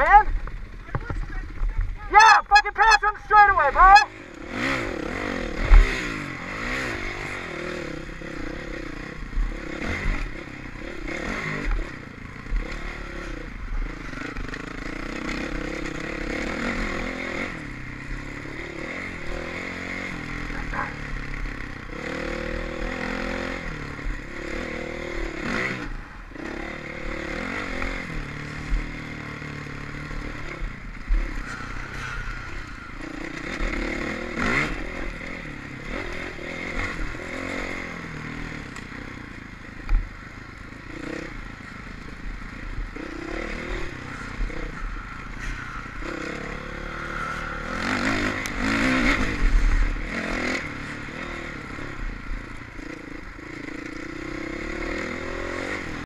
man. Yeah, fucking pass him straight away, bro.